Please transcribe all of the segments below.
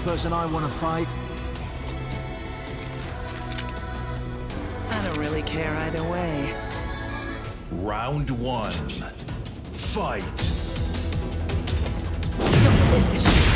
last person I want to fight. I don't really care either way. Round one. Fight. You're finished.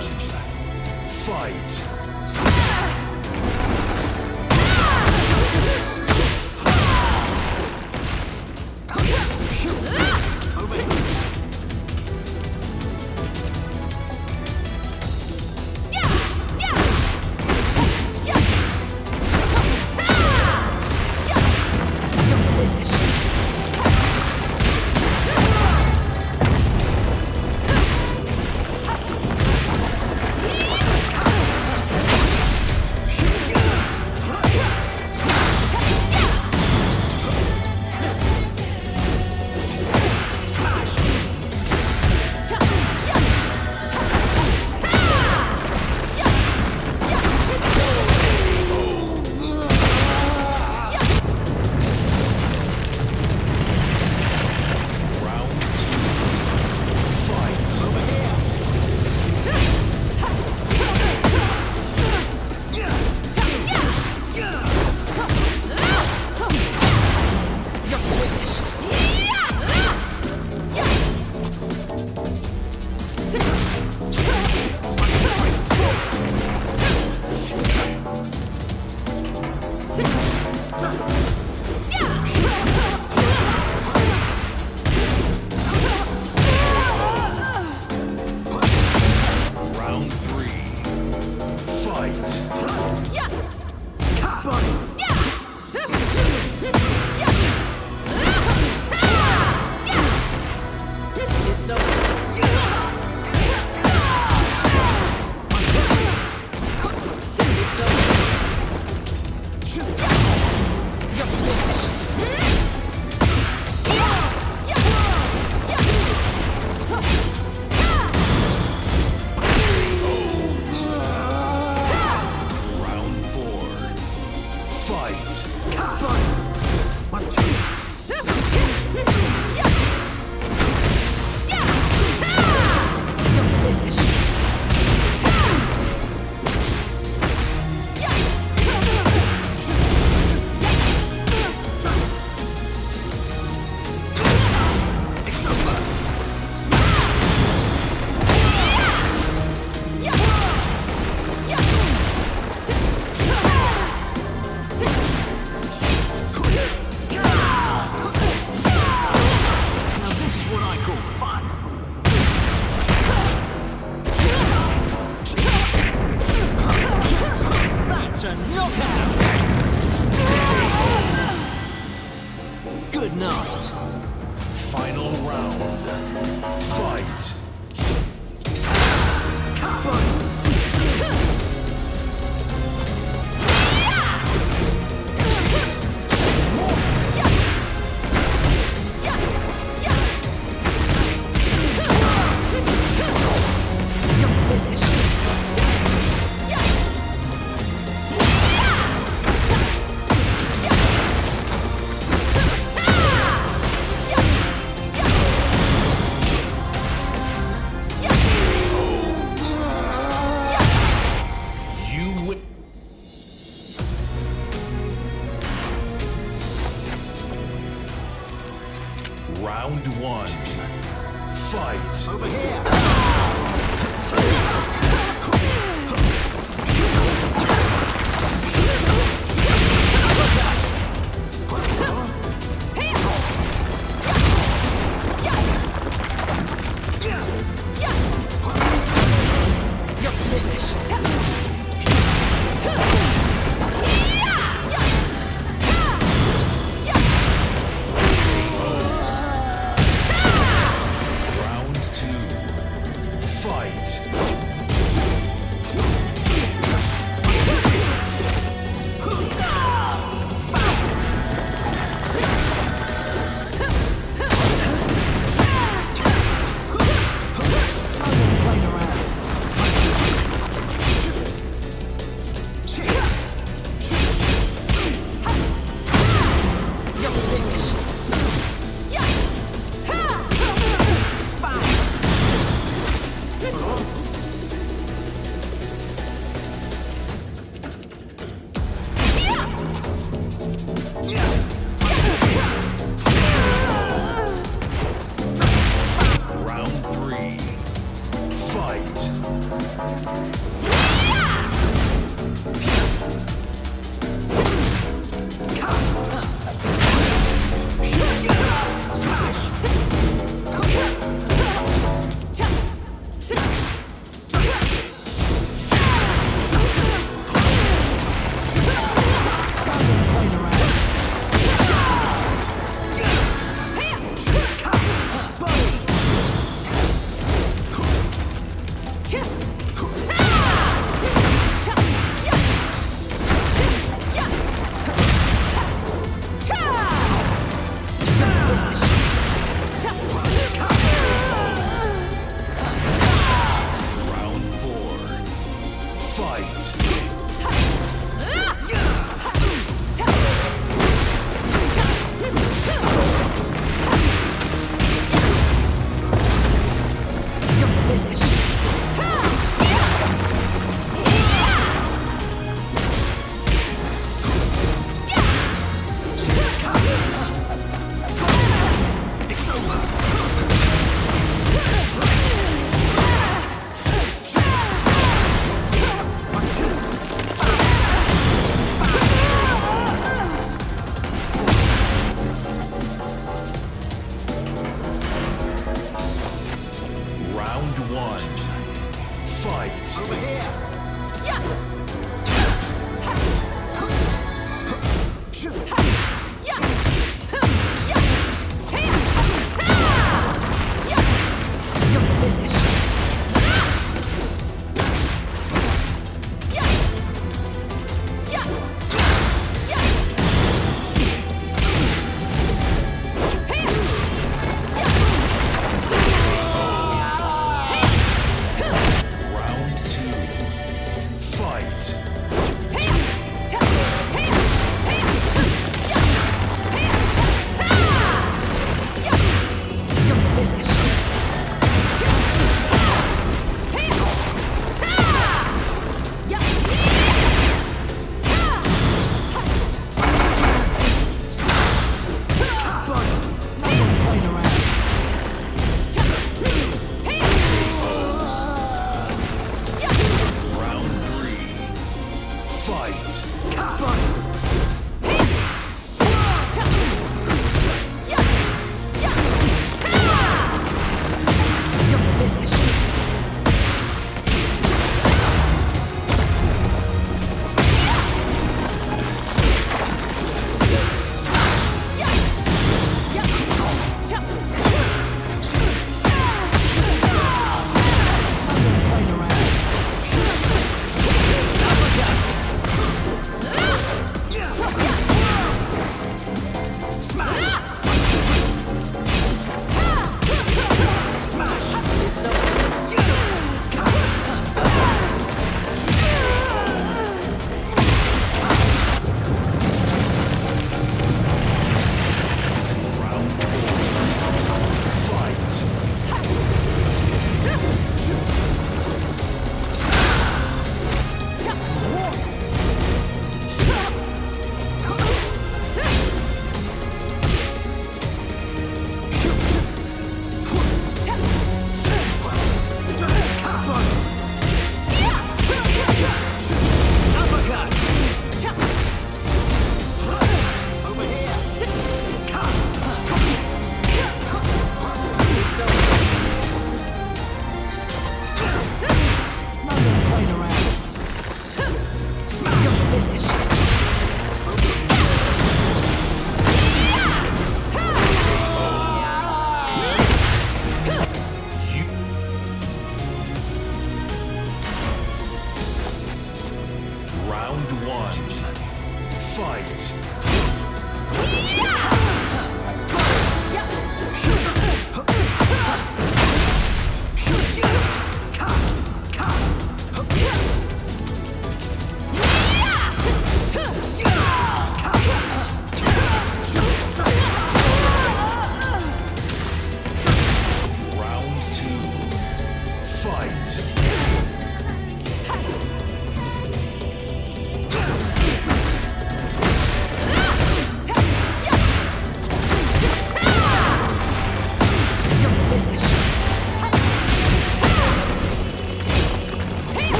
Fight. It's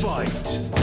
Fight!